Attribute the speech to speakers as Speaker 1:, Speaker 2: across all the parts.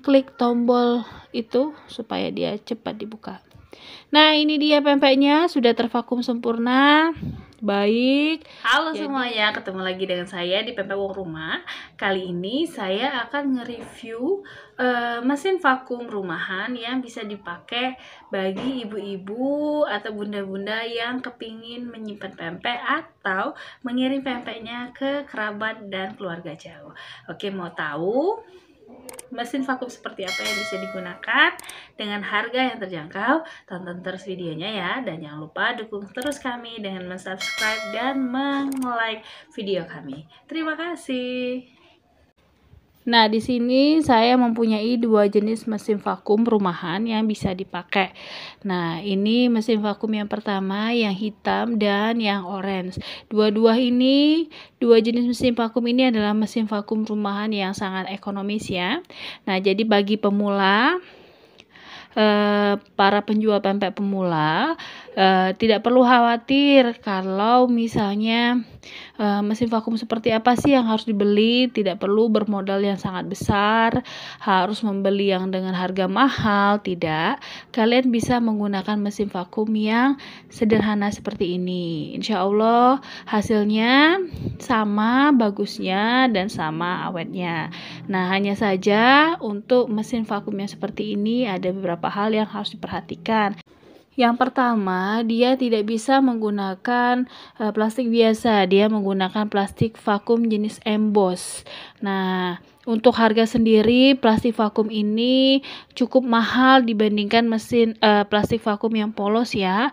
Speaker 1: mengklik tombol itu supaya dia cepat dibuka. Nah, ini dia pempeknya sudah tervakum sempurna. Baik.
Speaker 2: Halo Jadi, semuanya, ketemu lagi dengan saya di Pempek Wong Rumah. Kali ini saya akan nge-review uh, mesin vakum rumahan yang bisa dipakai bagi ibu-ibu atau bunda-bunda yang kepingin menyimpan pempek atau mengirim pempeknya ke kerabat dan keluarga jauh. Oke, mau tahu? Mesin vakum seperti apa yang bisa digunakan dengan harga yang terjangkau? Tonton terus videonya ya dan jangan lupa dukung terus kami dengan subscribe dan like video kami. Terima kasih
Speaker 1: Nah, di sini saya mempunyai dua jenis mesin vakum rumahan yang bisa dipakai. Nah, ini mesin vakum yang pertama yang hitam dan yang orange. Dua-dua ini, dua jenis mesin vakum ini adalah mesin vakum rumahan yang sangat ekonomis ya. Nah, jadi bagi pemula eh, para penjual pempek pemula eh, tidak perlu khawatir kalau misalnya eh, mesin vakum seperti apa sih yang harus dibeli. Tidak perlu bermodal yang sangat besar harus membeli yang dengan harga mahal. Tidak. Kalian bisa menggunakan mesin vakum yang sederhana seperti ini. Insya Allah hasilnya sama bagusnya dan sama awetnya. Nah hanya saja untuk mesin vakum yang seperti ini ada beberapa beberapa hal yang harus diperhatikan. Yang pertama, dia tidak bisa menggunakan uh, plastik biasa, dia menggunakan plastik vakum jenis emboss. Nah, untuk harga sendiri plastik vakum ini cukup mahal dibandingkan mesin uh, plastik vakum yang polos ya.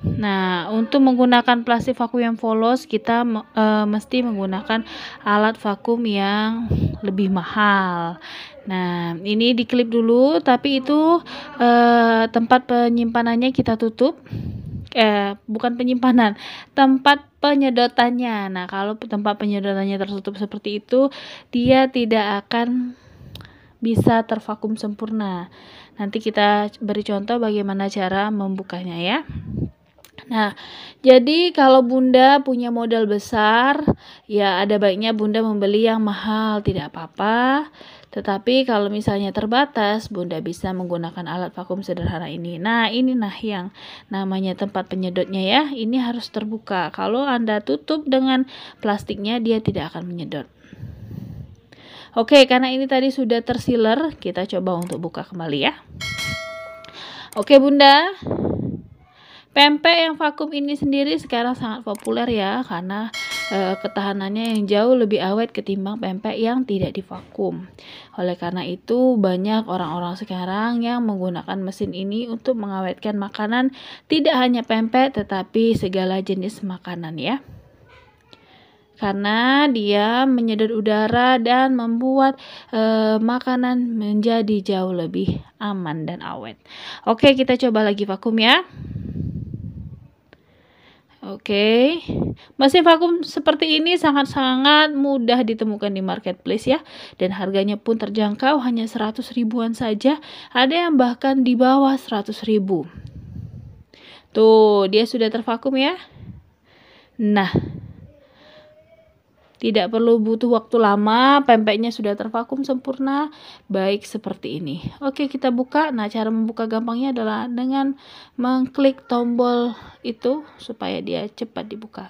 Speaker 1: Nah, untuk menggunakan plastik vakum yang polos, kita uh, mesti menggunakan alat vakum yang lebih mahal. Nah, ini diklip dulu, tapi itu uh, tempat penyimpanannya kita tutup. Eh, bukan penyimpanan, tempat penyedotannya. Nah, kalau tempat penyedotannya tertutup seperti itu, dia tidak akan bisa tervakum sempurna. Nanti kita beri contoh bagaimana cara membukanya ya. Nah, jadi kalau Bunda punya modal besar, ya ada baiknya Bunda membeli yang mahal, tidak apa-apa. Tetapi kalau misalnya terbatas, Bunda bisa menggunakan alat vakum sederhana ini. Nah, ini nah yang namanya tempat penyedotnya ya. Ini harus terbuka. Kalau Anda tutup dengan plastiknya, dia tidak akan menyedot. Oke, karena ini tadi sudah tersiler, kita coba untuk buka kembali ya. Oke, Bunda. Pempek yang vakum ini sendiri sekarang sangat populer ya karena e, ketahanannya yang jauh lebih awet ketimbang pempek yang tidak divakum. Oleh karena itu banyak orang-orang sekarang yang menggunakan mesin ini untuk mengawetkan makanan tidak hanya pempek tetapi segala jenis makanan ya karena dia menyedot udara dan membuat e, makanan menjadi jauh lebih aman dan awet. Oke, kita coba lagi vakum ya. Oke, mesin vakum seperti ini sangat-sangat mudah ditemukan di marketplace ya. Dan harganya pun terjangkau hanya 100 ribuan saja. Ada yang bahkan di bawah 100 ribu. Tuh, dia sudah tervakum ya. Nah, tidak perlu butuh waktu lama, pempeknya sudah tervakum sempurna, baik seperti ini. Oke, kita buka. Nah, cara membuka gampangnya adalah dengan mengklik tombol itu supaya dia cepat dibuka.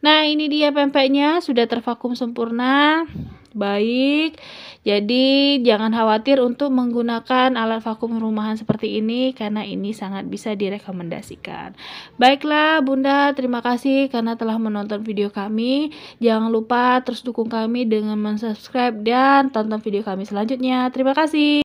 Speaker 1: Nah, ini dia pempeknya sudah tervakum sempurna. Baik, jadi jangan khawatir untuk menggunakan alat vakum rumahan seperti ini karena ini sangat bisa direkomendasikan. Baiklah Bunda, terima kasih karena telah menonton video kami. Jangan lupa terus dukung kami dengan subscribe dan tonton video kami selanjutnya. Terima kasih.